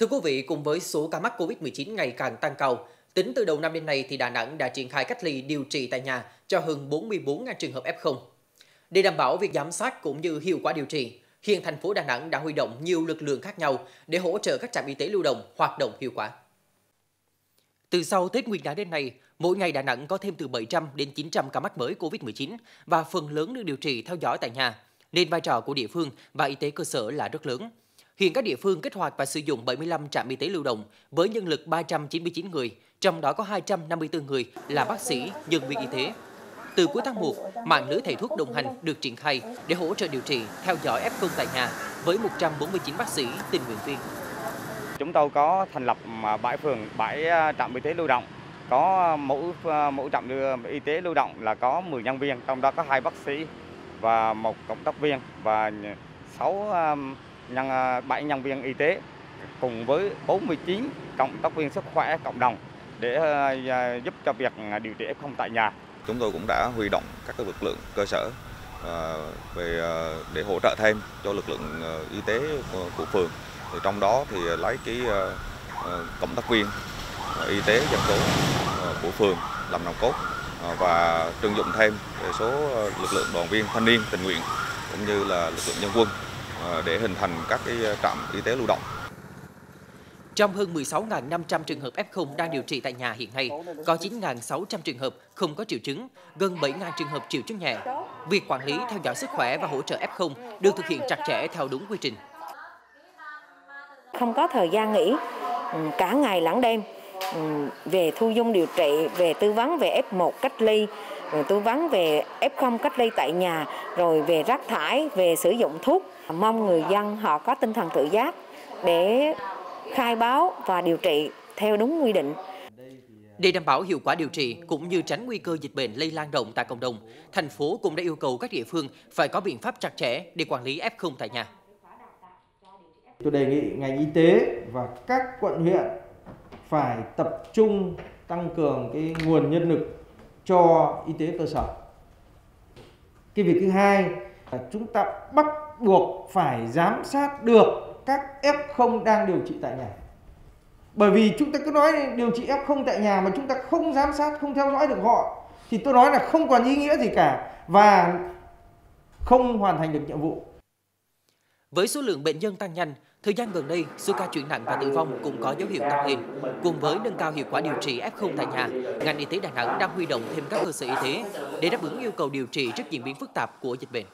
Thưa quý vị, cùng với số ca mắc COVID-19 ngày càng tăng cao, tính từ đầu năm đến nay thì Đà Nẵng đã triển khai cách ly điều trị tại nhà cho hơn 44.000 trường hợp F0. Để đảm bảo việc giám sát cũng như hiệu quả điều trị, hiện thành phố Đà Nẵng đã huy động nhiều lực lượng khác nhau để hỗ trợ các trạm y tế lưu động hoạt động hiệu quả. Từ sau Tết Nguyên đán đến nay, mỗi ngày Đà Nẵng có thêm từ 700 đến 900 ca mắc mới COVID-19 và phần lớn được điều trị theo dõi tại nhà, nên vai trò của địa phương và y tế cơ sở là rất lớn. Hiện các địa phương kích hoạt và sử dụng 75 trạm y tế lưu động với nhân lực 399 người, trong đó có 254 người là bác sĩ, nhân viên y tế. Từ cuối tháng 1, mạng lưới thầy thuốc đồng hành được triển khai để hỗ trợ điều trị, theo dõi F0 tại nhà với 149 bác sĩ, tình nguyện viên. Chúng tôi có thành lập bãi phường, bãi à, trạm y tế lưu động. Có à, mỗi à, mỗi trạm y tế lưu động là có 10 nhân viên, trong đó có hai bác sĩ và một cộng tác viên và 6 nhân à, 7 nhân viên y tế cùng với 49 cộng tác viên sức khỏe cộng đồng để à, à, giúp cho việc điều trị f tại nhà. Chúng tôi cũng đã huy động các lực lượng cơ sở về để hỗ trợ thêm cho lực lượng y tế của phường thì trong đó thì lấy cái cộng tác viên y tế dân số của phường làm nòng cốt và trưng dụng thêm số lực lượng đoàn viên thanh niên tình nguyện cũng như là lực lượng nhân quân để hình thành các cái trạm y tế lưu động. Trong hơn 16.500 trường hợp F0 đang điều trị tại nhà hiện nay, có 9.600 trường hợp không có triệu chứng, gần 7.000 trường hợp triệu chứng nhẹ. Việc quản lý theo dõi sức khỏe và hỗ trợ F0 được thực hiện chặt chẽ theo đúng quy trình không có thời gian nghỉ ừ, cả ngày lẫn đêm về thu dung điều trị, về tư vấn về F1 cách ly, rồi tư vấn về F0 cách ly tại nhà, rồi về rác thải, về sử dụng thuốc. Mong người dân họ có tinh thần tự giác để khai báo và điều trị theo đúng quy định. Để đảm bảo hiệu quả điều trị cũng như tránh nguy cơ dịch bệnh lây lan rộng tại cộng đồng, thành phố cũng đã yêu cầu các địa phương phải có biện pháp chặt chẽ để quản lý F0 tại nhà. Tôi đề nghị ngành y tế và các quận huyện phải tập trung tăng cường cái nguồn nhân lực cho y tế cơ sở. Cái việc thứ hai là chúng ta bắt buộc phải giám sát được các F0 đang điều trị tại nhà. Bởi vì chúng ta cứ nói điều trị F0 tại nhà mà chúng ta không giám sát, không theo dõi được họ thì tôi nói là không còn ý nghĩa gì cả và không hoàn thành được nhiệm vụ. Với số lượng bệnh nhân tăng nhanh, thời gian gần đây, số ca chuyển nặng và tử vong cũng có dấu hiệu tăng lên. Cùng với nâng cao hiệu quả điều trị F0 tại nhà, ngành y tế Đà Nẵng đang huy động thêm các cơ sở y tế để đáp ứng yêu cầu điều trị trước diễn biến phức tạp của dịch bệnh.